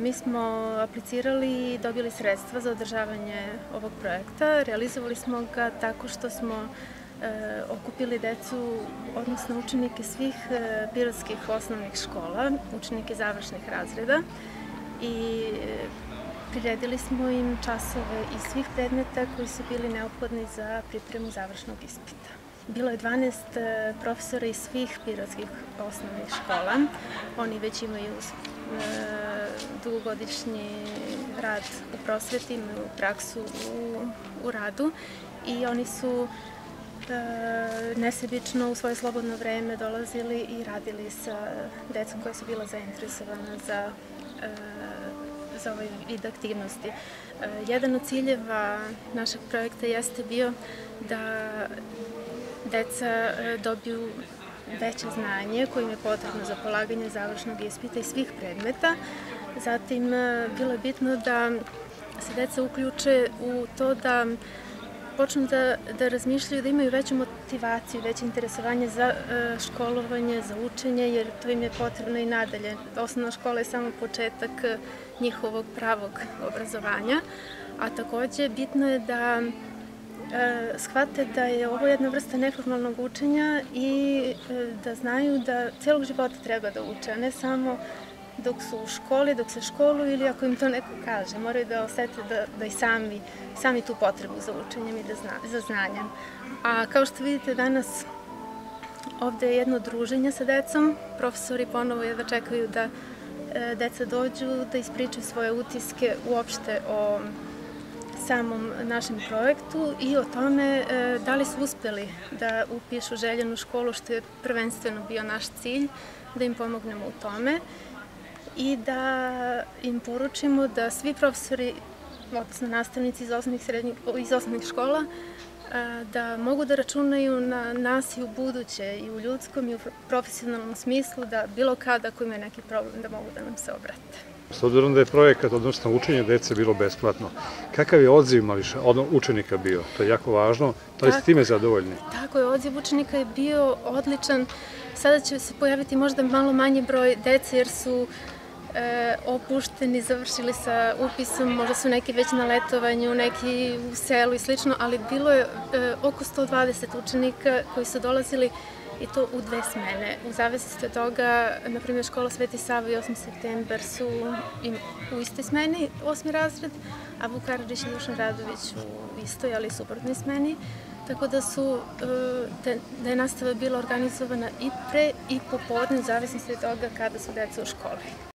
Mi smo aplicirali i dobili sredstva za održavanje ovog projekta. Realizovali smo ga tako što smo e, okupili decu, odnosno učenike svih e, pirotskih osnovnih škola, učenike završnih razreda i priredili smo im časove iz svih predmeta koji su bili neophodni za pripremu završnog ispita. Bilo je 12 e, profesora iz svih pirotskih osnovnih škola. Oni već imaju e, dugogodišnji rad u prosveti, imaju praksu u, u radu i oni su e, nesebično u svoje slobodno vreme dolazili i radili sa decom koja su bila zainteresovana za za ovaj vid aktivnosti. Jedan od ciljeva našeg projekta jeste bio da deca e, dobiju veće znanje koje im je potrebno za polaganje završnog ispita i svih predmeta. Zatim, e, bilo je bitno da se deca uključe u to da počnu da, da razmišljaju, da imaju veću motivaciju, veće interesovanje za e, školovanje, za učenje, jer to im je potrebno i nadalje. Osnovna škola je samo početak njihovog pravog obrazovanja, a takođe bitno je da e, shvate da je ovo jedna vrsta neformalnog učenja i e, da znaju da celog života treba da uče, a ne samo dok su u školi, dok se školuju ili ako im to neko kaže. Moraju da osete da, da i sami, sami tu potrebu za učenjem i da zna, za znanjem. A kao što vidite danas ovde je jedno druženje sa decom. Profesori ponovo jedva čekaju da e, deca dođu, da ispričaju svoje utiske uopšte o samom našem projektu i o tome e, da li su uspeli da upišu željenu školu, što je prvenstveno bio naš cilj, da im pomognemo u tome i da im poručimo da svi profesori, odnosno nastavnici iz osnovnih, srednjih, iz osnovnih škola, e, da mogu da računaju na nas i u buduće, i u ljudskom i u profesionalnom smislu, da bilo kada ako imaju neki problem da mogu da nam se obrate. S obzirom da je projekat, odnosno učenje dece bilo besplatno, kakav je odziv mališa, odno, učenika bio? To je jako važno. Da li ste time zadovoljni? Tako je, odziv učenika je bio odličan. Sada će se pojaviti možda malo manji broj dece jer su e, opušteni, završili sa upisom, možda su neki već na letovanju, neki u selu i slično, ali bilo je e, oko 120 učenika koji su dolazili i to u dve smene. U zavisnosti od toga, na primjer, škola Sveti Sava i 8. september su u istoj smeni, osmi razred, a Vuk Karadžić i Dušan Radović u istoj, ali suprotnoj smeni. Tako da su, e, da je nastava bila organizovana i pre i popodne, u zavisnosti od toga kada su deca u školi.